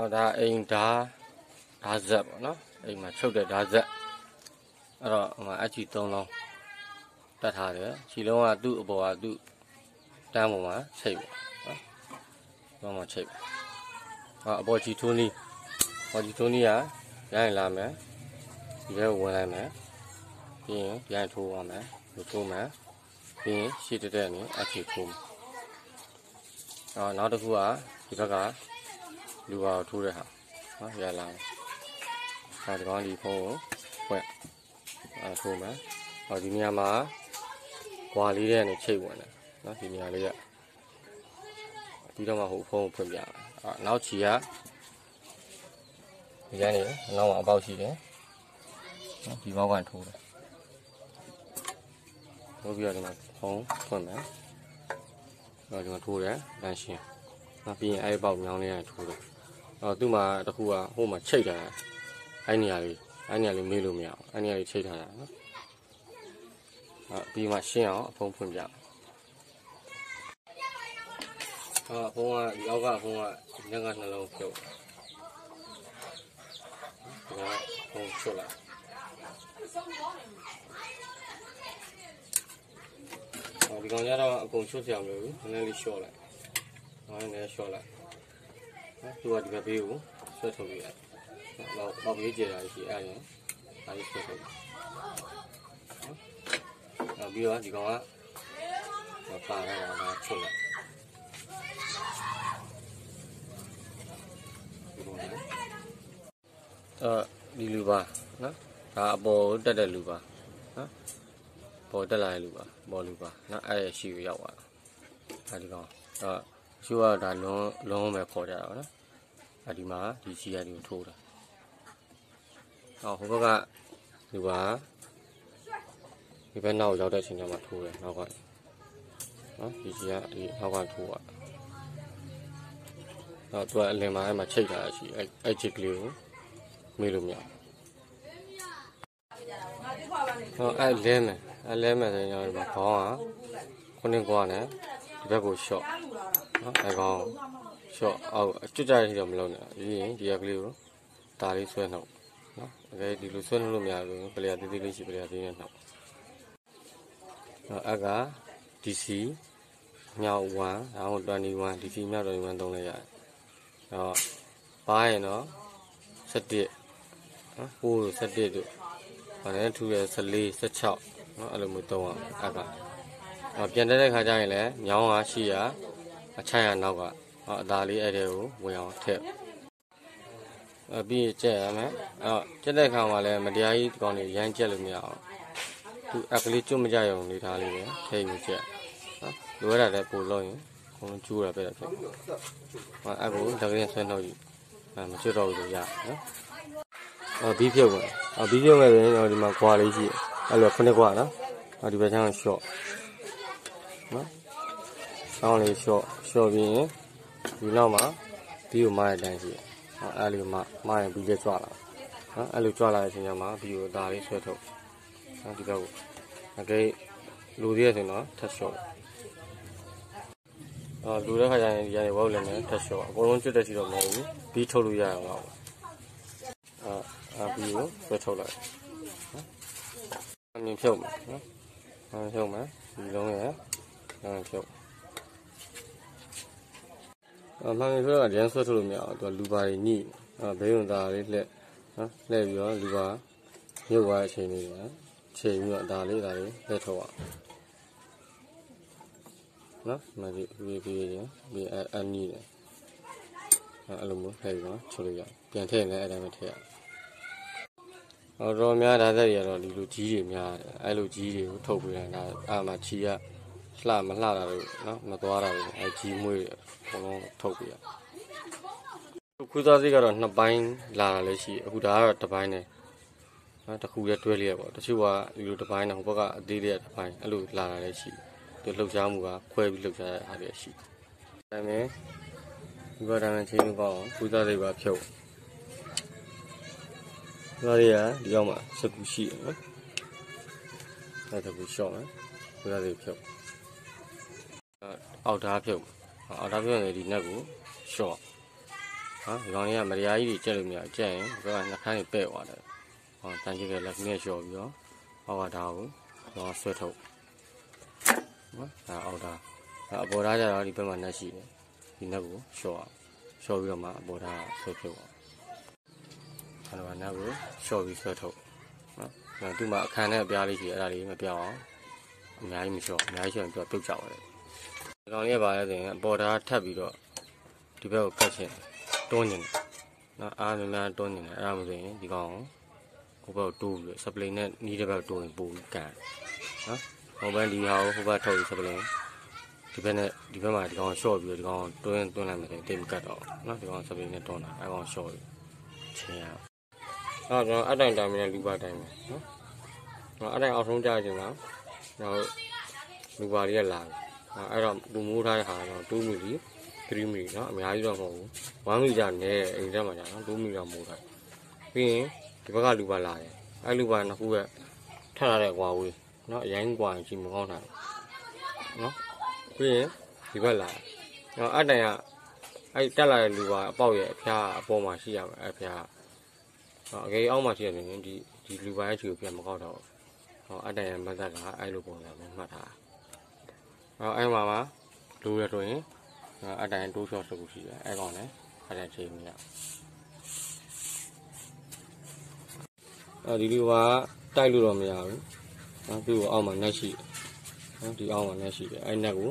ဟောဒါအိမ်ဓာဓာဇက်ပေါ့နော်အိမ်မှာချုပ်တဲ့ဓာဇက်အဲ့တော့ဟိုမှာအချီ၃လုံးတတ်ထားတယ်ခြေလုံးကသူ့အပေါ်ကသူ့တန်းပေါ်မှာချိတ်ပေါ့နော်တော့မှချိတ်ဟောအပေါ်ချီထိုးနီးဟောချီထိုးနီးကရရင်လာမယ်ဒီဘက်ကိုဝင်လိုက်မယ်ပြီးရင်ရရင်ထိုးရမယ်ဒီထိုးမယ်ပြီးရင်ရှေ့တက်တက်နေအချီထိုးမယ်အော်နောက်တစ်ခုကဒီဘက်က လူပါကိုထိုးတဲ့ဟာနော်ရလာမယ်။အဲဒီကောင်ဒီဖုန်းကိုဖွင့်အဲထိုးမယ်။ဟောဒီနေရာမှာကွာလေးတဲ့ကနေချိတ်ဝင်တယ်နော်ဒီနေရာလေးကပြီးတော့မှဟိုဖုန်းကိုဖွင့်ပြမယ်။အော်နောက်ချီကဒီကနေနောက်မှာအပေါက်ရှိတယ်။နော်ဒီဘောက်ကန်ထိုးတယ်။ထိုးပြီးတော့ဒီမှာဖုန်းဖွင့်မယ်။တော့ဒီမှာထိုးတယ်လမ်းရှင်း။နောက်ပြီးရင်အဲဒီပေါက်မြောင်းလေးကထိုးတယ်။ အော်သူ့မှာတစ်ခုကဟိုမှာချိတ်ထားတယ်။အဲ့နေရာလေးအဲ့နေရာလေးမေးလို့မရအောင်။အဲ့နေရာလေးချိတ်ထားတာနော်။အော်ပြီးမှရှင်းအောင်အဖုံးဖွင့်ပြမယ်။အော်အဖုံးကဒီအောက်ကအဖုံးကညက်ကနှလုံးပြုတ်။ဒါကဖုံးချွတ်လိုက်။အော်ဒီကောင်ကျတော့အကုန်ချွတ်ဆရာမလို့ဘူး။နည်းနည်းလေးရှော့လိုက်။ဟောနည်းနည်းရှော့လိုက်။နော် သူကဒီဘက်ဘေးကိုဆွဲထုတ်ပြလိုက်။တော့တော့ဘေးကျတာရှိအဲ့ရင်ဒါလေးဆွဲထုတ်။နော်ပြီးတော့ဒီကောင်ကပါလာတာဒါချွတ်လိုက်။ဒီကောင်ကအဲဒီလူပါနော်ဒါအပေါ်တက်တဲ့လူပါနော်ပေါ်တက်လာတဲ့လူပါပေါ်လူပါနော်အဲ့ရရှိကိုရောက်သွားတာအဲဒီကောင်အဲ ရှိကဒါလုံးလုံးပဲခေါ်ကြတာပါနော်အဲဒီမှာဒီစီရဒီကိုထိုးတာဟောဟိုဘက်ကလူပါဒီဘက်နောက်ရောက်တဲ့အချိန်ကျမှထိုးတယ်နောက်ကနော်ဒီစီကဒီနောက်ကထိုးอ่ะတော့သူကအလင်မှာအဲ့မှာချိတ်ထားတာရှိအဲ့အဲ့ချစ်ကလေးကိုမေးလို့မရဘူးဟောအဲ့လဲမယ်အဲ့လဲမယ်ဆိုရင်တော့ဒီမှာခေါင်းကခုနှစ်ကွာနဲ့ဒီဘက်ကိုရှော့ နော်အဲ့ကောင်ရှော့အောက်ကျွတ်ကြရတဲ့တော့မလုံးနဲ့ပြီးရင်ဒီရကလေးကိုဒါလေးဆွဲနှုတ်နော်အကဲဒီလိုဆွဲနှုတ်လို့မရဘူးပလေသေးသေးလေးရှိပလေသေးနဲ့နှုတ်နော်အက DC မြောက်1ဒါမှမဟုတ်21 DC မြောက်21သုံးလိုက်ရတယ်တော့ပါရင်တော့17နော်ပိုး17တို့ဘာလဲထူရ14 16နော်အဲ့လိုမျိုးသုံးအောင်အကအော်ပြန်တက်တဲ့ခါကျရင်လည်းမြောင်းကရှိရ အချိုင်ရနောက်ကဟောအသားလေးအဲ့တဲ့ကိုဝင်အောင်ထည့်အပြီးကြက်ရမယ်အဲ့ကြက်တဲ့ခါမှာလည်းမတရားကြီးဒီကောင်လေးရမ်းကြက်လို့မရအောင်သူအကလေးကျွတ်မကြရုံနေသားလေးပဲထည့်ယူကြက်နော်လိုရတာလည်းပို့လို့ရင်ခုံးကျိုးရပဲဖြစ်ဟောအကူတကယ်ဆွဲနှုတ်ယူအဲမကျွတ်တော့ဘူးလို့ရနော်အော်ဘီးဖြုတ်မယ်အော်ဘီးဖြုတ်မယ်ဆိုရင်တော့ဒီမှာခွာလေးရှိတယ်အဲ့လိုခုနှစ်ခွာနော်အော်ဒီဘက်ချမ်းရှော့နော် ဆောင်းလေးရှော့ရှော့ပြီးရင်ဒီနောက်မှာဘီကိုမားတဲ့အတိုင်းရှိတယ်။အဲအဲ့လိုမှမားရင်ဘီလေးကြွလာ။နော်အဲ့လိုကြွလာတဲ့အချိန်ကျမှဘီကိုဒါလေးဆွဲထုတ်။နော်ဒီဘက်ကိုအကေလူသေးရဆိုတော့ထပ်လျှော့။အော်လူတဲ့ခါကျရင်ဒီကနေဝေါလည်းနဲ့ထပ်လျှော့။အကုန်လုံးကျွတ်တဲ့စီတော့မဟုတ်ဘူး။ဘီထုတ်လို့ရအောင်ပါ။အာအဘီကိုဆွဲထုတ်လိုက်။နော်။အမြင်ဖြုတ်မယ်နော်။အမြင်ဖြုတ်မယ်။ဒီလုံးရဲ့အမြင်ဖြုတ်။အ မှန်ဆိုတော့ရန်ဆွတ်ထုတ်လို့မရအောင်သူကလူပါတွေညှိအဲဘေးဝင်သားလေးလှက်နော်လှက်ပြီးတော့လူပါမြုပ်သွားတဲ့အချိန်လေးကချိန်ပြီးတော့ဒါလေးဒါလေးလှက်ထုတ်အောင်နော်မဒီပြီးပြီးရပြီးအအနီးတယ်အဲ့လိုမျိုးလှက်ပြီးတော့ချုပ်လို့ရပြန်ထည့်ရင်လည်းအဲ့ဒါပဲထည့်ရဟောတော့များဒါသက်တွေကတော့ဒီလိုကြီးတွေများတယ်အဲ့လိုကြီးတွေကိုထုတ်ပေးတယ်ဒါအာမချီက လှမလှတာလို့နော်မသွားတာလို့အဲကြီးမွေးအကုန်လုံးထုတ်ပြရခွေးသားစိတ်ကတော့နှစ်ပိုင်းလာတာလည်းရှိအခုဒါကတော့တစ်ပိုင်းနဲ့နော်တစ်ခုရဲ့တွဲလေးရပေါ့တချို့ကဒီလိုတစ်ပိုင်းနဲ့ဟိုဘက်ကအသေးလေးတစ်ပိုင်းအဲ့လိုလာတာလည်းရှိသူလှုပ်ရှားမှုကခွဲပြီးလှုပ်ရှားတဲ့အားလည်းရှိဒါပေမဲ့ဒီဘက်တိုင်းချင်းလို့ပေါ့ခွေးသားစိတ်ပါဖြုတ်ဒါတွေကဒီရောက်မှာစကူရှိရနော်အဲ့ဒါကိုရှော့မယ်ခွေးသားစိတ်ဖြုတ် အောက်ဓာတ်ဖြုတ်အောက်ဓာတ်ဖြုတ်ရင်ဒီနက်ကိုရှော့နော်ဒီကောင်လေးကမတရားကြီးတွေကြက်လို့မရကြက်ရင်ဒီကနှခမ်းတွေပဲ့သွားတယ်ဟောတန်ကြီးကလက်နဲ့လျှော်ပြီးတော့ဟောကဒါကိုတော့ဆွဲထုတ်နော်ဒါအောက်ဒါအပေါ်သားကြတော့ဒီဘက်မှာနှက်ရှိတယ်ဒီနှက်ကိုလျှော်အောင်လျှော်ပြီးတော့မှအပေါ်သားဆွဲထုတ်အောင်အဲ့တော့နှက်ကိုလျှော်ပြီးဆွဲထုတ်နော်သူ့မှာအခန်းနဲ့အပြားလေးရှိတယ်အဲ့ဒါလေးမပြောင်းအောင်အများကြီးမလျှော့အများကြီးလျှော့ရင်သူကပြုတ်ကြပါတယ်ဒီ ကောင်လေးကပါလဲဆိုရင်အပေါ်သားထပ်ပြီးတော့ဒီဘက်ကိုကတ်ချင်တွန်းနေတယ်နော်အားများများတွန်းနေတယ်အဲ့ဒါမှဆိုရင်ဒီကောင်ကိုဟိုဘက်ကိုတိုးပြီး supply နဲ့နီးတဲ့ဘက်တိုးရင်ပိုပြီးကန်နော်ဟိုဘက်ဒီဟာကိုဟိုဘက်ထုတ်ပြီး supply ဒီဘက်နဲ့ဒီဘက်မှာဒီကောင်ရှော့ပြီးဒီကောင်တွန်းတွန်းလိုက်မယ်ဆိုရင်တိတ်မကတ်တော့နော်ဒီကောင် supply နဲ့တွန်းတာအဲ့ကောင်ရှော့ပြီးချင်းရအောင်အဲ့တော့အတိုင်းတိုင်းနဲ့လူပါတိုင်းမယ်နော်အဲ့တိုင်းအောက်ဆုံးကြားချင်တာတော့လူပါတွေကလာတယ် အဲ့တော့သူမိုးထားတဲ့ဟာကတော့2မီလီ3မီလီနော်အများကြီးတော့မဟုတ်ဘူး1မီတာနဲ့အိမ်ထဲမှာကြာနော်2မီတာမိုးထားပြီးရင်ဒီဘက်ကလူပါလာတယ်အဲ့လူပါနှစ်ခုကထထားတဲ့ကွာဝေးနော်အရင်ကွာကြီးမကောင်းတာနော်ပြီးရင်ဒီဘက်လာနော်အတိုင်ကအဲ့တက်လာတဲ့လူပါအပေါက်ရဲ့အဖျားအပေါ်မှာရှိရမယ်အဖျားဟုတ်အကေအောက်မှာရှိရတယ်ဒီဒီလူပိုင်းချီကိုပြန်မကောက်တော့ဟောအတိုင်ရမတ်သက်ကအဲ့လိုပုံစံမျိုးမှတ်ထား အော်အဲ့မှာမှာလူရဆိုရင်အတိုင်တိုးချော့စကူရှိတယ်အဲ့ကောင်လည်းအတိုင်ချိန်မရအဲဒီလူကတိုက်လို့တော့မရဘူးနော်သူ့ကိုအောက်မှာနှက်ရှိတယ်နော်ဒီအောက်မှာနှက်ရှိတယ်အဲ့နှက်ကို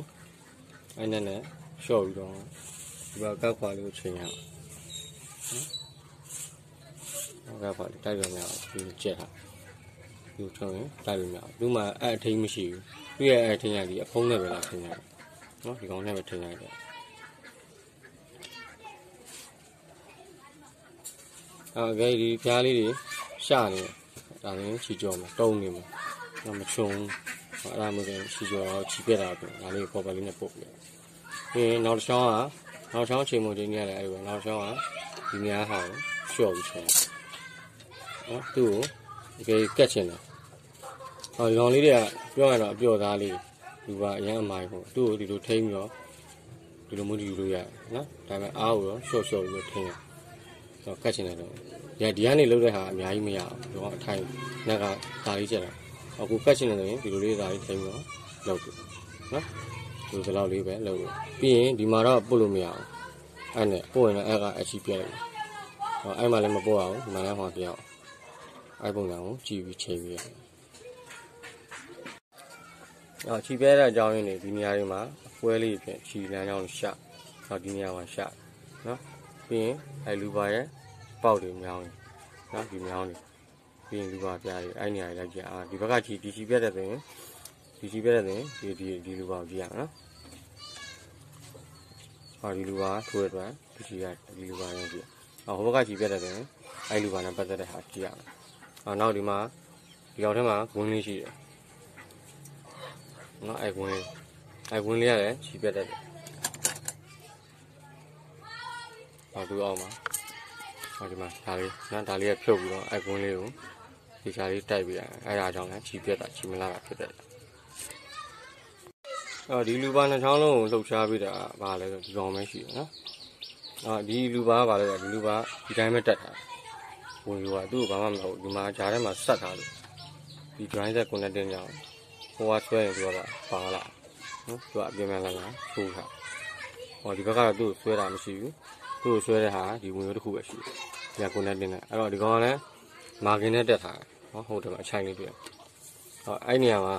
အဲ့နှက်နဲ့လျှော့ပြီးတော့ဒီဘက်ကခွာလေးကိုချိန်ရအောင်နော်ကခွာလေးတိုက်လို့မရဘူးဒီကျက်ဟာဒီထုံးရင်တိုက်လို့မရဘူးသူ့မှာအဲ့အထိန်မရှိဘူး သူ့ရဲ့အဲ့အထိန်ကဒီအဖုံးနဲ့ပဲလားထင်ရတယ်နော်ဒီကောင်နဲ့ပဲထင်ရတယ်အဲဂိတ်ဒီဖျားလေးတွေရှာနေတယ်ဒါလည်းချီကြောမှာတုံးနေမှာတော့မချုံအဲ့ဒါမျိုးတွေချီကြောတော့ချီပြက်တာပဲဒါလေးပေါ်ပါလေးနဲ့ပုတ်ပြပြီးရင်နောက်တစ်ချောင်းကနောက်ချောင်းချိန်မုံချင်းနေရတယ်အဲ့လိုပဲနောက်ချောင်းကဒီများဟာကိုလျှော့ပြီးချင်နော်သူ့ကိုဒီကက်ချင်တယ် ဟောဒီကောင်လေးတွေကပြောရတော့အပြော့သားလေးလူကအရင်အမိုင်းပေါ့သူ့ကိုဒီလိုထိမ့်ပြီးတော့ဒီလိုမျိုးဒီလိုရတယ်နော်ဒါပေမဲ့အားကိုတော့ရှော့ရှော့ပြီးတော့ထိမ့်ရတော့ကတ်ချင်တယ်တော့ဒီဒီကနေလှုပ်တဲ့ဟာအများကြီးမရဘူးတော့အထိုင်နက်ကဒါလေးချက်တာအခုကတ်ချင်တယ်ဆိုရင်ဒီလိုလေးဒါလေးထိမ့်ပြီးတော့လှုပ်တယ်နော်ဒီဒီလောက်လေးပဲလှုပ်လို့ပြီးရင်ဒီမှာတော့ပုတ်လို့မရဘူးအဲ့နဲ့ပို့ရင်လည်းအဲ့ကအချီပြက်လိုက်ဟောအဲ့မှာလည်းမပို့အောင်ဒီမှာလည်းဟောပြအောင်အဲ့ပုံစံကိုကြည့်ပြီးချိန်ပြီးရ အောင်ချီပြဲတဲ့အကြောင်းရင်းတွေဒီနေရာတွေမှာအပွဲလေးဖြင့်ချီလမ်းကြောင်းရှာဟောဒီနေရာမှာရှာနော်ပြီးရင်အဲလူပါရဲ့ပေါက်တွေမြောင်းနေနော်ဒီမြောင်းနေပြီးရင်လူပါပြားတွေအဲ့နေရာတွေလိုက်ကြအာဒီဘက်ကချီဒီချီပြက်တဲ့ဆိုရင်ဒီချီပြက်တဲ့ဆိုရင်ဒီဒီဒီလူပါကိုကြည့်ရအောင်နော်ဟောဒီလူပါထိုးရတဲ့ဒီချီကဒီလူပါရဲ့ကြည့်ဟောဟိုဘက်ကချီပြက်တဲ့ဆိုရင်အဲ့လူပါနဲ့ပတ်သက်တဲ့ဟာကြည့်ရအောင်ဟောနောက်ဒီမှာဒီအောင်ထဲမှာဂွင်းလေးရှိတယ် နော်အဲ့ကွင်းအဲ့ကွင်းလေးရတယ်ချီပြတ်တတ်တယ်ဟောသူအောင်ပါဟောဒီမှာဒါလေးနော်ဒါလေးကဖြုတ်ပြီးတော့အဲ့ကွင်းလေးကိုဒီချာလေးတိုက်ပြီးရတယ်အဲ့ဒါကြောင့်လည်းချီပြတ်တာချီမလာတာဖြစ်တယ်အော်ဒီလူပါနှချောင်းလုံးကိုလှုပ်ရှားပြီးတာဗာလဲဆိုဒီကောင်ပဲရှိတယ်နော်အော်ဒီလူပါဗာလဲဒီလူပါဒီတိုင်းပဲတက်တာဝင်လူကသူ့ကိုဘာမှမဟုတ်ဒီမှာဂျားထဲမှာဆက်ထားလို့ဒီ drive set connecting ကြောင့် ဟိုကဆွဲရင်သူကပါလာနော်သူကအပြင်မှလာလာထိုးတာဟောဒီဘက်ကတော့သူ့ကိုဆွဲတာမရှိဘူးသူ့ကိုဆွဲတဲ့ဟာဒီဝင်ရိုးတစ်ခုပဲရှိတယ်ဒီကကိုနဲ့တင်းတယ်အဲ့တော့ဒီကောင်ကလည်းမာကင်နဲ့တက်ထားတယ်ဟောဟုတ်တယ်အချိုင်လေးတွေ့ဟောအဲ့နေရာမှာ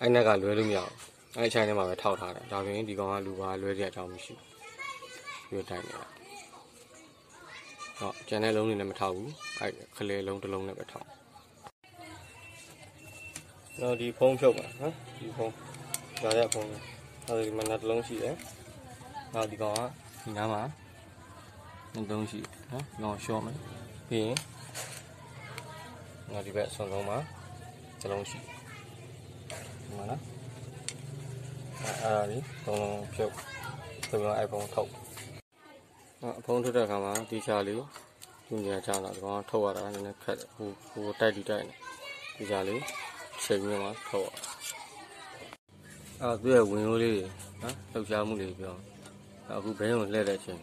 အဲ့နက်ကလွဲလို့မရဘူးအဲ့အချိုင်ထဲမှာပဲထောက်ထားတယ်ဒါပြင်ဒီကောင်ကလူပါလွဲတဲ့အကြောင်းမရှိဘူးပြီးတိုင်နေတာဟောကျန်တဲ့လုံးတွေလည်းမထောက်ဘူးအဲ့ခလေလုံးတစ်လုံးနဲ့ပဲထောက် တော့ဒီဖုံးဖြုတ်ပါနော်ဒီဖုံးဒါရဖုံးအဲဒီမှာနှစ်လုံးရှိတယ်နောက်ဒီကောင်ကဒီနားမှာနှစ်လုံးရှိနော်ဒီကောင်ရှော့မယ်ပြီးရင်နောက်ဒီဘက်ဆွန်ဆုံးမှာတစ်လုံးရှိဒီမှာနော်အဲအဲ့ဒါဒီသုံးလုံးဖြုတ်သုံးလုံးအိုက်ဖုံးထုတ်အဖုံးထုတ်တဲ့အခါမှာဒီချာလေးညဉ့်ညံချလာဒီကောင်ထုတ်ရတာနည်းနည်းခက်ဟိုဟိုတိုက်တီတိုက်နေဒီချာလေး ချိန်ပြီးမှထုတ်အောင်အဲသူ့ရဲ့ဝင်ရိုးလေးတွေနော်လှုပ်ရှားမှုတွေပြောအခုဘဲုံလှည့်တဲ့အချိန်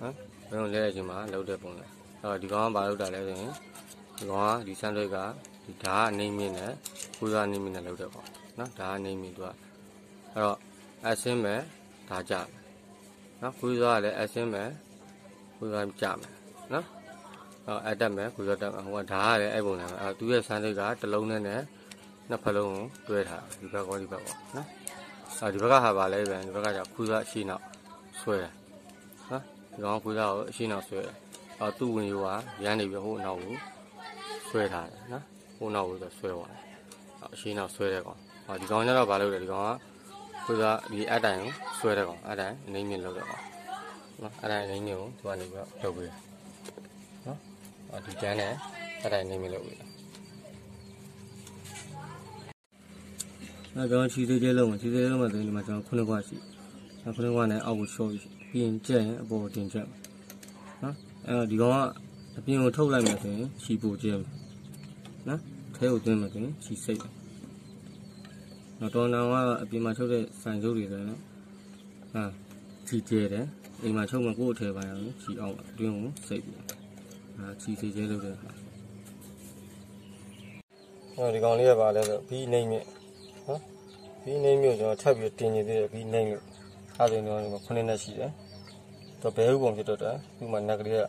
နော်ဘယ်လိုလဲတဲ့အချိန်မှာလောက်တဲ့ပုံစံအဲ့တော့ဒီကောင်ကဘာလုပ်တာလဲဆိုရင်ဒီကောင်ကဒီဆန်တွေကဒီဓာတ်အနေမြင့်နဲ့ကိုယ်စားအနေမြင့်နဲ့လောက်တဲ့ကောင်နော်ဓာတ်အနေမြင့်သူကအဲ့တော့အဆင်းမဲ့ဓာတ်ကြမယ်နော်ကိုယ်စားကလည်းအဆင်းမဲ့ကိုယ်စားကြမယ်နော် အော်အတက်မယ်ကိုယ်စားတက်မယ်ဟိုကဓာတ်ကလည်းအဲ့ပုံစံပဲအဲ့သူရဲ့ဆန်တွေကတစ်လုံးနဲ့နဲ့နှစ်ဖက်လုံးကိုတွဲထားဒီဘက်ကောဒီဘက်ကောနော်အော်ဒီဘက်ကဟာပါလဲပြန်ဒီဘက်ကကျခူးစားအရှိနောက်ဆွဲတယ်နော်ဒီကောင်ခူးစားကိုအရှိနောက်ဆွဲတယ်အော်သူ့ဝင်ရိုးကရမ်းနေပြီးဟိုနောက်ကိုဆွဲထားတယ်နော်ဟိုနောက်ကိုဆိုဆွဲသွားတယ်အော်အရှိနောက်ဆွဲတဲ့ကောင်အော်ဒီကောင်ကျတော့ဘာလုပ်လဲဒီကောင်ကခူးစားဒီအတိုင်ကိုဆွဲတဲ့ကောင်အတိုင်အနေမြင့်လုပ်တဲ့ကောင်နော်အတိုင်အနေမြင့်ကိုသူကနေပြီးတော့လုပ်ပေးတယ်နော်အော် ဒီကျန်းနဲ့အတိုင်အနေမြင့်လုပ်ပေးတယ်အဲကျွန်တော်ခြေသေးသေးလုံးမှာခြေသေးသေးလုံးမှာဆိုရင်ဒီမှာကျွန်တော်ခုနှစ်ခွရှိအဲခုနှစ်ခွနဲ့အောက်ကိုရှော့ပြီးပြီးရင်ကျက်ရင်အပေါ်ကိုတင်ချက်မယ်နော်အဲဒီကောင်ကအပြင်ကိုထုတ်လိုက်မယ်ဆိုရင်ခြေပိုကျဲမယ်နော်ထဲကိုသွင်းမယ်ဆိုရင်ခြေစိတ်တယ်နော်တော်နောင်ကအပြင်မှာချုပ်တဲ့ဆိုင်ချုပ်တွေဆိုရင်ဟာခြေကျဲတယ်အိမ်မှာချုပ်မှကိုယ့်အထည်ပိုင်းအောင်ခြေအောင်အတွင်းကိုစိတ်ပြီး အာခြေစိတ်ကျဲလို့တဲ့ဟာအဲဒီကောင်လေးကပါလဲဆိုပြီးနေမြင့်ပြီးနေမျိုးကျွန်တော်ထပ်ပြီးတင်နေသေးတယ်ပြီးနေလို့အဲဒါကျွန်တော်ခုနှစ်နဲ့ရှိတယ်တော့ဘဲဥပုံဖြစ်တော့တာဒီမှာနက်ကလေးက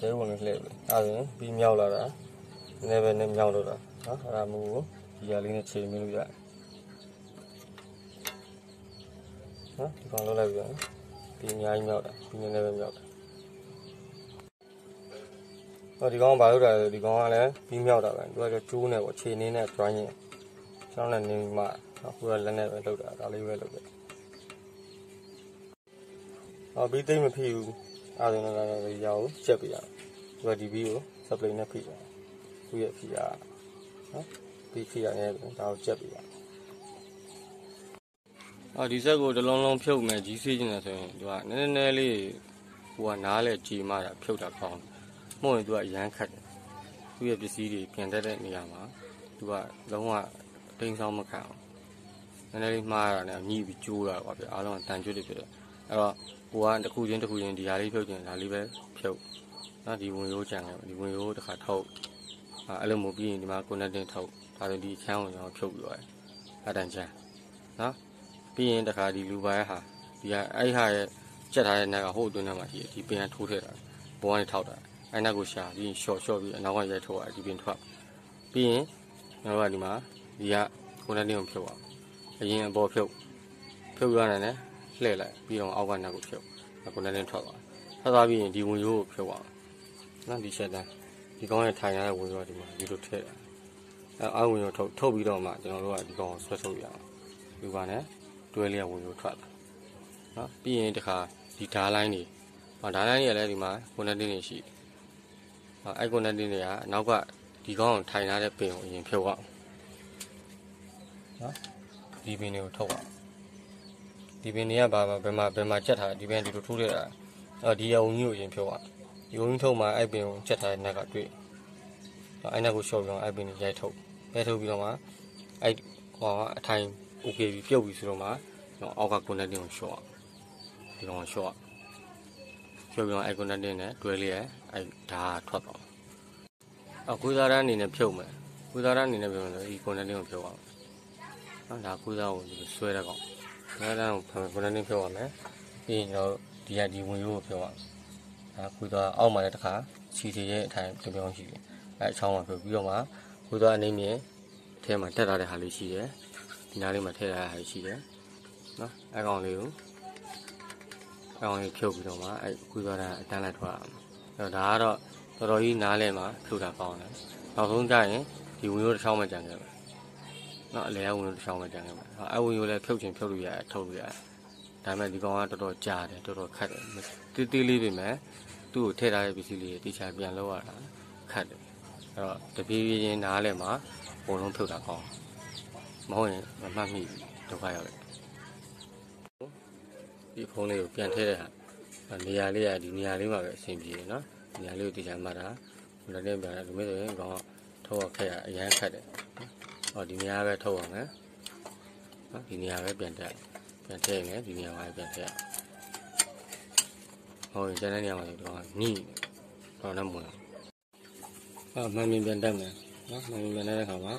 ဘဲဥပုံလေးလှည့်ပြီအဲဒါဆိုရင်ပြီးမြောက်လာတာနည်းပဲနဲ့မြောက်တော့တာနော်အဲဒါမဟုတ်ဘူးဒီရလေးနဲ့ချိန်မလို့ရတယ်နော်ဒီကောင်လောက်လိုက်ပြန်ပြီးအများကြီးမြောက်တာပြီးနည်းနည်းပဲမြောက်တာ ဟောဒီကောင်ဘာလို့တာလဲဒီကောင်ကလည်းပြီးမြောက်တာပဲသူကကျိုးနေပေါ့ခြေနင်းနဲ့ drawing ရင်ကျောင်းနဲ့နေမှအခုကလက်နဲ့ပဲလုပ်တာဒါလေးပဲလုပ်တယ်။ဟောဘီသိမ့်မဖြစ်ဘူး။အားလုံးလည်းရအောင်ချက်ပြရအောင်။ဒီကဒီဘီကို supply နဲ့ဖိတယ်။သူ့ရဲ့ဖိရနော်ဘီဖိရနဲ့ဒါကိုချက်ပြရအောင်။အော်ဒီဆက်ကိုတစ်လုံးလုံးဖြုတ်မယ်ကြီးစေးကျင်တယ်ဆိုရင်သူကနည်းနည်းလေးဟိုကနားလဲကြည်မှတာဖြုတ်တာကောင်းတယ်။ မဟုတ်ရင်သူကရမ်းခတ်တယ်။သူ့ရဲ့ပစ္စည်းတွေပြန်တက်တဲ့နေရာမှာသူကလုံးဝတိမ်ဆောင်မခံအောင်နည်းနည်းလေးမှားတာနဲ့ညှိပြီးကျိုးတာကွာပြအားလုံးကတန်ကျွတ်တွေဖြစ်တယ်အဲ့တော့ကိုကတစ်ခုချင်းတစ်ခုချင်းဒီဟာလေးဖြုတ်ခြင်းဒါလေးပဲဖြုတ်နော်ဒီဝင်ရိုးကြံခဲ့ဒီဝင်ရိုးတစ်ခါထုတ်အဲ့လိုမျိုးပြီးရင်ဒီမှာ connecting ထုတ်ဒါဆိုဒီချမ်းကိုကျွန်တော်ဖြုတ်ပြီးတော့အတန်ချမ်းနော်ပြီးရင်တစ်ခါဒီလူပါရဲ့ဟာဒီကအဲ့ဟာရဲ့ချက်ထားတဲ့နက်ကဟိုအတွင်းထဲမှာရှိတယ်ဒီပင်ကထိုးထည့်တာဘောကနေထောက်တာ အဲ့နက်ကိုရှာပြီးရင် short short ပြီးအနောက်ကရိုက်ထုတ်တာဒီပင်ထွက်ပြီးရင်ကျွန်တော်ကဒီမှာဒီကကိုယ်နဲ့တင်းကိုဖြုတ်အောင်အရင်အပေါ်ဖြုတ်ဖြုတ်ရတဲ့နဲ့လှည့်လိုက်ပြီးတော့အောက်ကနက်ကိုဖြုတ်ကိုယ်နဲ့တင်းထွက်သွားထွက်သွားပြီးရင်ဒီဝင်ရိုးကိုဖြုတ်အောင်နော်ဒီချက်တန်းဒီကောင်းရဲ့ထိုင်ရတဲ့ဝင်ရိုးကဒီမှာဒီလိုထည့်တာအဲအောက်ဝင်ရိုးထုတ်ထုတ်ပြီးတော့မှကျွန်တော်တို့ကဒီကောင်ကိုဆွဲထုတ်ရအောင်ဒီကနဲ့တွဲလေးဝင်ရိုးထွက်လာနော်ပြီးရင်တခါဒီဓာတ်လိုင်းတွေဟောဓာတ်လိုင်းတွေလည်းဒီမှာကိုယ်နဲ့တင်းတွေရှိတယ်ဟော အဲ့ကိုယ်နဲ့တင်းတွေကအနောက်ကဒီကောင်းကိုထိုင်ထားတဲ့ပင်ကိုအရင်ဖြုတ်အောင်နော်ဒီပင်တွေကိုထုတ်အောင်ဒီပင်တွေကဘာမှဘယ်မှာဘယ်မှာချက်ထားဒီပင်ဒီလိုထိုးရတာအော်ဒီရုံကြီးကိုအရင်ဖြုတ်အောင်ဒီရုံကြီးထုတ်မှအဲ့ပင်ကိုချက်ထားတဲ့နက်ကတွေ့အဲ့နက်ကိုရှော့ပြီးတော့အဲ့ပင်ကိုရိုက်ထုတ်ရိုက်ထုတ်ပြီးတော့မှအဲ့ဟောအထိုင် okay ပြီပြုတ်ပြီဆိုတော့မှတော့အောက်က connecting ကိုရှော့အောင်ဒီကောင်ကိုရှော့အောင်ဖြုတ်ပြီးတော့အဲ့ connecting နဲ့တွဲလေးရဲ့ အဲ့ဒါထွက်သွားအခုစားရန်အနေနဲ့ဖြုတ်မယ်ကုစားရန်အနေနဲ့ပြောမယ်ဆိုဒီ connecting ကိုဖြုတ်အောင်နော်ဒါကုစားကိုဆွဲတဲ့ကောင်ဆွဲတဲ့ကောင် connecting ဖြုတ်ရမယ်ပြီးရင်တော့ဒီကဒီဝင်ရိုးကိုဖြုတ်အောင်ဒါကုစားအောက်မှာလည်းတစ်ခါခြေထရဲ့အထိုင်ပြောင်းရှိတယ်အဲအချောင်းမှာဖြုတ်ပြီးတော့မှကုစားအနေနဲ့အထဲမှာတက်ထားတဲ့ဟာလေးရှိတယ်ဒီနားလေးမှာထည့်ထားတဲ့ဟာရှိတယ်နော်အဲကောင်လေးကိုအဲကောင်လေးဖြုတ်ပြီးတော့မှအဲကုစားတဲ့အတန်းလိုက်ထွက်အောင် အဲဒါကတော့တော်တော်ကြီးနားလဲမှာဖြုတ်တာကောင်းတယ်နောက်ဆုံးကျရင်ဒီဝင်ရိုးတစ်ချောင်းမှကြံခဲ့မယ်နော်အလဲဝင်ရိုးတစ်ချောင်းမှကြံခဲ့မယ်အဲဝင်ရိုးလည်းဖြုတ်ချင်ဖြုတ်လို့ရတယ်ထုတ်လို့ရတယ်ဒါပေမဲ့ဒီကောင်ကတော်တော်ကြာတယ်တော်တော်ခက်တယ်တေးသေးလေးပဲမဲ့သူ့ကိုထည့်ထားတဲ့ပစ္စည်းလေးတေချာပြန်လောက်ရတာခက်တယ်အဲ့တော့တပြေးပြေးချင်းနားလဲမှာဘုံလုံးဖြုတ်တာကောင်းမဟုတ်ရင်မမှတ်မိဒုက္ခရောက်တယ်ဒီဖုန်းလေးကိုပြန်ထည့်တဲ့ဟာ နေရာလေးကဒီနေရာလေးမှာပဲအဆင်ပြေတယ်နော်နေရာလေးကိုတေချာမှတ်တာဘယ်လိုလဲပြန်လဲဒီမဲ့ဆိုရင်ကောင်ထုတ်ရခက်ရအရန်ခက်တယ်ဟောဒီနေရာပဲထုတ်ရမယ်နော်ဒီနေရာပဲပြန်တက်ပြန်ထည့်ရင်လည်းဒီနေရာမှာပြန်ထည့်ရဟောကျန်တဲ့နေရာမှာဆိုတော့ညိတော့လည်းမဝင်အာမှန်မြင်ပြန်တက်မယ်နော်မှန်မြင်ပြန်တဲ့အခါမှာ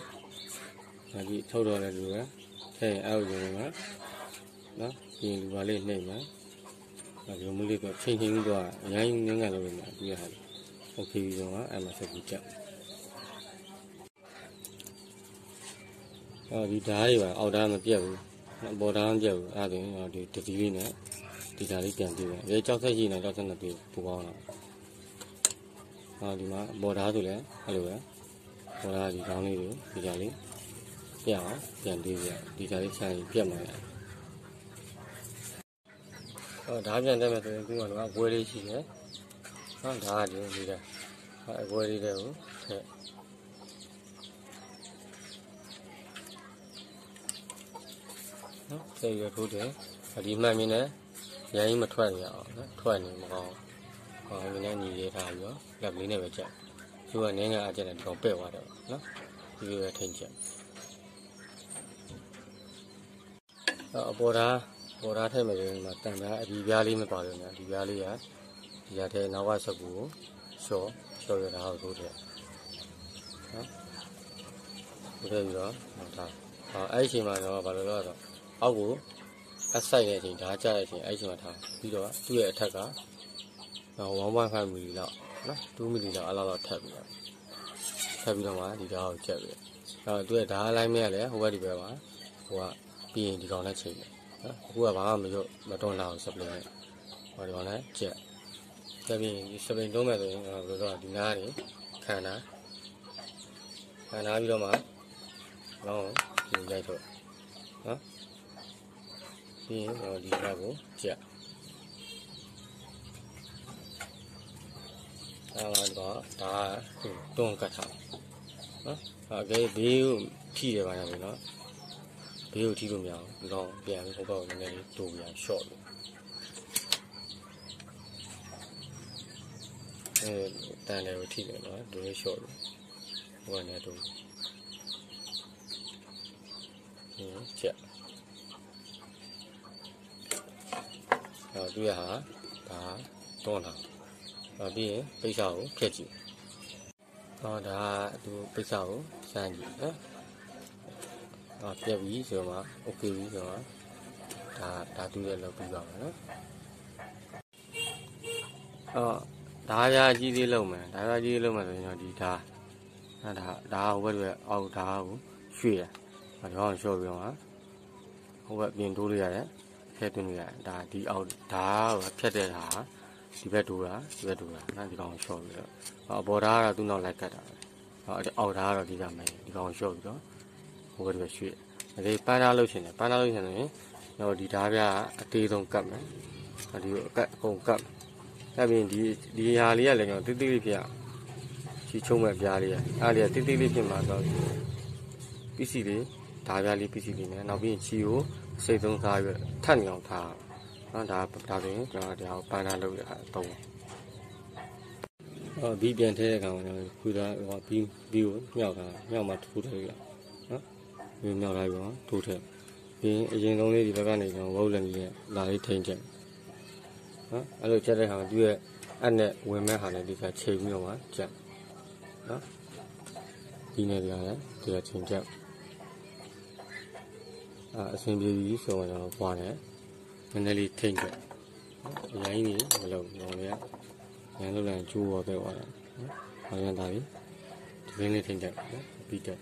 ဒီထုတ်တော်လည်းလူပဲထဲရင်အောက်ယူနေမှာနော်ပြင်လူပါလေးနှိမ့်မှာအဲ ဒီလိုမျိုးလေးပဲချိန်ချင်းတော့အရင်ငင်းငယ်လို့လည်းပြီးရတယ်။ Okay ပြီးတော့အဲ့မှာဆက်ပြီးကြက်။အော်ဒီဓာတ်တွေပါအောက်ဓာတ်မပြတ်ဘူး။ဘော်ဓာတ်မပြတ်ဘူး။အဲ့ဒါဆိုရင်ဒီတတိလေးနဲ့ဒီဓာတ်လေးပြန်ပြီးပဲ။ဒီကြောက်ဆက်ရှိနေကြောက်ဆက်နဲ့ပြီးပူပေါင်းတော့။အော်ဒီမှာဘော်ဓာတ်ဆိုလည်းအဲ့လိုပဲ။ဘော်ဓာတ်ဒီကောင်းလေးတွေဒီဓာတ်လေးပြအောင်ပြန်ပြီးပြ။ဒီဓာတ်လေးဆန်ပြတ်မှလည်း ဟောဓာတ်ပြန်တက်မယ်ဆိုရင်ဒီမှာတော့ဘွဲလေးရှိတယ်ဟောဓာတ်ကဒီလိုဒီဓာတ်အဲဘွဲလေးတွေကိုထည့်နော်ဆက်ရထိုးတယ်ဒီမှန်မြင်တယ်ရိုင်းမထွက်ရအောင်နော်ထွက်နေမကောင်းဟောဒီနေ့ညီလေးထားပြီးတော့လက်လေးနဲ့ပဲချက်သူကနင်းကအကျက်နဲ့ဒီကောင်ပဲ့သွားတယ်နော်ဒီလိုပဲထိန်ချက်အပေါ်သား ပေါ်သားထဲမှာဆိုရင်တန်ပြားအဒီပြားလေးမပါလို့ညာဒီပြားလေးကဒီရတဲ့နောက်ကဆက်ကူကိုရှော့ရှော့ရတာဟုတ်တယ်နော်ဒီလိုပြီးတော့ဒါအဲ့ဒီအချိန်မှာတော့ဘာလို့လဲဆိုတော့အောက်ကိုအဆိုင်တဲ့အချိန်ဒါကြတဲ့အချိန်အဲ့ဒီအချိန်မှာထားပြီးတော့သူ့ရဲ့အထက်က1.5မီလီလောက်နော်2မီလီလောက်အလောက်လောက်ထပ်ပြီးတော့ထပ်ပြီးတော့မှဒီဓာတ်ကိုချက်ပြီးတော့သူ့ရဲ့ဓာတ်အလိုက်မဲ့လည်းဟိုဘက်ဒီဘက်မှာဟိုကပြီးရင်ဒီကောင်နဲ့ချိန်တယ် နော်အခုကဘာမှမရုပ်မတွန်းလာအောင်စပလင်နဲ့ဟိုဒီကောင်နဲ့ချက်ချက်ပြီးဒီစပလင်သုံးမဲ့ဆိုရင်ဘယ်လိုတော့ဒီနားနေခံတာခံတာပြီးတော့မှကောင်းဒီရိုက်တော့နော်ပြီးရင်တော့ဒီဘက်ကိုကြက်အဲတော့ဒါတွန်းကတ်ထားနော်အဲဘေးဘေးကိုထိတယ်ပါညာပြီနော် ဘေးကိုထိလို့မရဘူးဒီကောင်ပြန်ပြီးဟိုဘက်ကိုနည်းနည်းလေးတိုးပြန် short လို့အဲတန်တယ်ကိုထိတယ်နော်ဒီလို short လို့ဟိုကနေတိုးဟင်းကြက်အဲသူရဟာဒါတွန်းတာအဲပြီးရင်ပိတ်စာကိုဖြတ်ကြည့်ဟောဒါသူပိတ်စာကိုစမ်းကြည့်နော် တော့ပြက်ပြီဆိုတော့ okay ပြီဆိုတော့ဒါဓာတုရဲ့လောက်ပြီးပါမယ်နော်အော်ဓာရာကြီးလေးလောက်မယ်ဓာရာကြီးလေးလောက်မယ်ဆိုရင်တော့ဒီဓာအဲ့ဒါဒါဟိုဘက်တွေကအောက်ဓာကိုရွှေ့တာဒါတော့လျှော့ပြီးတော့ဟိုဘက်ပြင်တိုးလိုက်ရတယ်ဖျက်သွင်းလိုက်ရတယ်ဒါဒီအောက်ဓာကိုဖျက်တဲ့ဟာဒီဘက်တိုးတာဒီဘက်တိုးတာနော်ဒီကောင်လျှော့ပြီးတော့အော်ဘော်ဓာကတော့သူ့နောက်လိုက်ကတ်တာပဲအော်အောက်ဓာကတော့ဒီကမယ်ဒီကောင်လျှော့ပြီးတော့ ဟိုဘက်ဒီဘက်ရွှေ့ဒီပန်းဓာတ်လုပ်ရှင်တယ်ပန်းဓာတ်လုပ်ရှင်ဆိုရင်တော့ဒီဓာတ်ပြအသေးဆုံးကတ်မယ်ဒီကိုအကတ်အကုန်ကတ်အဲ့ပြီးဒီဒီဟာလေးကလည်းကျွန်တော်တိတိလေးဖြစ်ချီချုံမဲ့ပြားလေးအဲ့လေးကတိတိလေးဖြစ်မှာတော့ပစ္စည်းလေးဓာတ်ပြားလေးပစ္စည်းလေးနဲ့နောက်ပြီးချီကိုစိတ်သုံးစားပြီးထပ်နေအောင်ထားနော်ဒါဒါဆိုရင်ကျွန်တော်တရားပန်းဓာတ်လုပ်ရတာတော့အော်ဘီပြန်ထဲတဲ့ကောင်ကျွန်တော်ခုသားဟောဘီဘီကိုမြောက်တာမြောက်မှထိုးထည့်ရနော် ဒီမြောက်လိုက်ပါထိုးထည့်ပြီးရင်အရင်ဆုံးလေးဒီဘက်ကနေကျွန်တော်ဝုတ်လည်းလေးလာလေးထိန်ချက်နော်အဲ့လိုချက်တဲ့ခါမှာသူရဲ့အဲ့နဲ့ဝင်မဲ့ဟာနဲ့ဒီကချိန်ပြီးတော့မှချက်နော်ဒီနေကြရတယ်ဒီကချိန်ချက်အာအဆင်ပြေပြီဆိုတော့ကျွန်တော်ပွားတယ်နည်းနည်းလေးထိန်ချက်နော်ရိုင်းနေမလို့ကျွန်တော်လည်းရန်လို့လည်းကျိုးပေါ်ပဲသွားတယ်နော်ဟောရန်တာပြီဒီကနေ့ထိန်ချက်နော်ပြီးတော့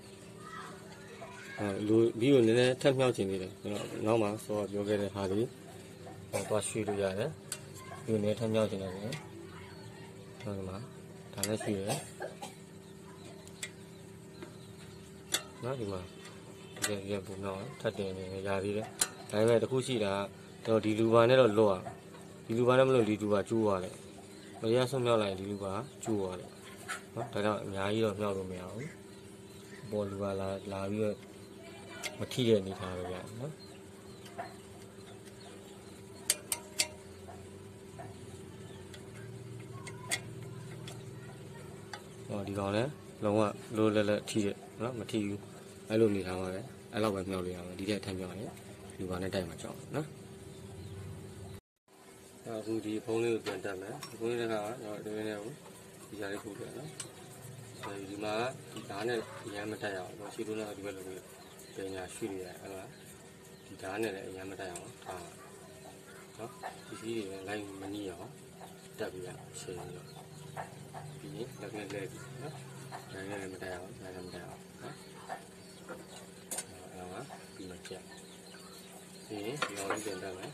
အဲလူဒီကိုနည်းနည်းထပ်မြောက်ခြင်းသေးတယ်ကျွန်တော်နောက်မှစောပြောခဲ့တဲ့ဟာလေးဟောသွားရွှေ့လို့ရတယ်ဒီကိုနည်းထပ်မြောက်ခြင်းလည်းဆိုရင်ဒီမှာဒါလည်းရွှေ့ရနော်ဒီမှာဒီကဒီကပုံတော့ထပ်တင်နေရသေးတယ်ဒါပေမဲ့တခုရှိတာတော့ဒီလူပါနဲ့တော့လော့ရဒီလူပါနဲ့မလို့ဒီလူပါကျိုးရတယ်မရဆုံးမြောက်လိုက်ဒီလူပါကျိုးရတယ်နော်ဒါကြောင့်အများကြီးတော့မြောက်လို့မရဘူးပေါ်လူပါလာလာပြီးတော့ မထိတဲ့အနေထားပဲရနော်ဟောဒီကောင်လည်းလုံးဝလိုလက်လက်ထိတဲ့နော်မထိဘူးအဲ့လိုအနေထားပါပဲအဲ့လောက်ပဲမြောက်လို့ရမယ်ဒီထက်ထပ်မြောက်ရင်လူပါနဲ့တိုက်မှာကြောက်နော်အဲအခုဒီဖုန်းလေးကိုပြန်တက်မယ်ဖုန်းလေးကတော့ဒီနေ့ကိုဒီကြားလေးပို့တယ်နော်ဒီမှာဒီဓာတ်နဲ့အရမ်းမတက်ရအောင်တော့ရှိလို့လည်းဒီဘက်လိုမျိုး ပညာရှိနေရတယ်အဲ့ဒါဒီဓာတ်နဲ့လည်းအရမ်းမတက်ရအောင်ထားနော်ဒီစီးတွေလည်းလိုက်မနီးအောင်တက်ပြီးရချိန်ပြီးတော့ပြီးရင်လက်နဲ့လဲပြီးနော်ဒါနဲ့လည်းမတက်ရအောင်ဒါလည်းမတက်ရအောင်နော်အဲ့ဒါပြီးမှကြည့်ပြီးရင်ဒီအောင်လေးပြန်တက်မယ်။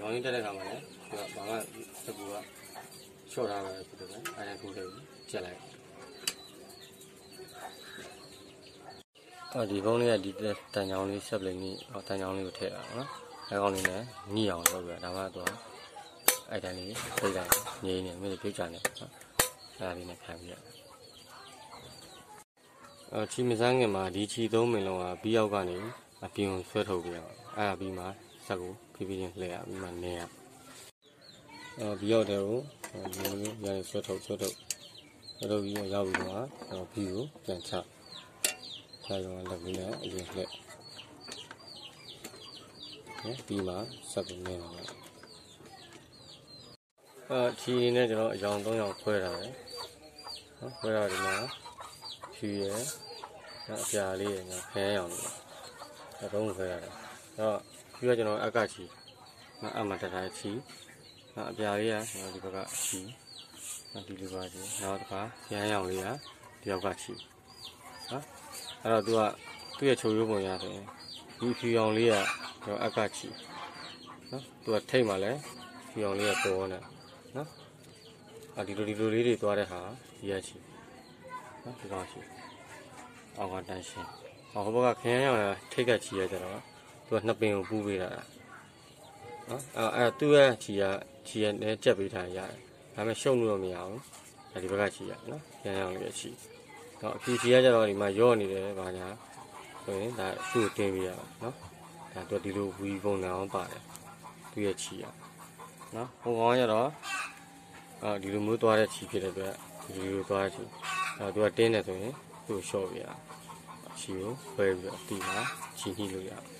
လောင်းရင်းတက်တဲ့ခါမှာလည်းသူကဘာမှစကူကချော့ထားတာပဲဖြစ်တယ်ဗျ။အဲဒါထိုးတယ်ကြက်လိုက်။ အော်ဒီဘုံလေးကဒီတန်ချောင်းလေးဆက်ပလင်းကြီးဟောတန်ချောင်းလေးကိုထည့်ရအောင်နော်။အဲကောင်လေးနဲ့ညှိအောင်လုပ်ပြ။ဒါမှတော့အဲ့တန်းလေးထိတ်လိုက်ငြိမ်းနေမြေပြုတ်ကြနေနော်။အဲဒါလေးနဲ့ခံပြရ။အော်ချီမစမ်းငင်မှာဒီချီသုံးမင်လုံးကပြီးရောက်ကနေအပြင်ကိုဆွဲထုတ်ပြရအောင်။အဲဒါပြီးမှစက်ကိုဖြည်းဖြည်းချင်းလှည့်ရပြီးမှနေရအော်ပြီးရောက်တယ်ကိုဒီလိုမျိုးရရင်ဆွဲထုတ်ဆွဲထုတ်ဆွဲထုတ်ပြီးရောက်ပြီးတော့အော်ပြီးကိုပြန်ချ ချရောလက်ပြီးနဲ့အရင်လှည့်နော်ပြီးမှစက်ကိုနေရအောင်အော်ချီနေကျွန်တော်အယောင်၃ယောက်ခွဲတာပဲနော်ခွဲတာဒီမှာဖြူရယ်အပြာလေးရယ်နော်ခဲရောင်လေးအသုံးခွဲရတယ်တော့ပြီးတော့ကျွန်တော်အက်ကချီနော်အမှတထားချီနော်အပြာလေးကကျွန်တော်ဒီဘက်ကချီနော်ဒီလိုပါချီနောက်တစ်ခါရမ်းရောင်လေးကဒီယောက်ကချီနော် အဲ့တော့သူကသူ့ရဲ့ချုပ်ရိုးပုံရဆိုရင်ဒီဖြူရောင်လေးကကျွန်တော်အက်ကချီနော်သူကထိတ်မှလည်းဖြူရောင်လေးကပေါ်နေနော်အဒီလိုဒီလိုလေးတွေသွားတဲ့ဟာဒီရချီနော်ဒီကောင်ချီအောက်ကတန်းရှင်းအော်ဟိုဘက်ကခရမ်းရောင်ကထိတ်ကချီရကြတော့သူကနှစ်ပင်ကိုပူးပေးတာနော်အဲအဲသူ့ရဲ့ခြီကခြီရဲ့နဲ့ကြက်ပေးထားရတယ်ဒါပေမဲ့ရှုံလို့တော့မရဘူးအဲဒီဘက်ကခြီရနော်ရန်ရအောင်လေးခြီ တော့အဖြူခြီကကြတော့ဒီမှာရော့နေတယ်ဗာညာဆိုရင်ဒါသူ့ကိုတင်းပေးရအောင်နော်ဒါသူဒီလိုဝီပုံနဲ့အောင်ပါတယ်သူ့ရဲ့ခြီရနော်ဟိုကောင်ကကြတော့အာဒီလိုမျိုးသွားတဲ့ခြီဖြစ်တဲ့အတွက်ဒီလိုသွားတဲ့ခြီအဲသူကတင်းတယ်ဆိုရင်သူ့ကိုရှော့ပြရခြီကိုခွဲပြီးတော့တီမှာခြီညှိလို့ရအောင်ဒီရတဲ့အဲ့ဒီဖွင့်လို့လုပ်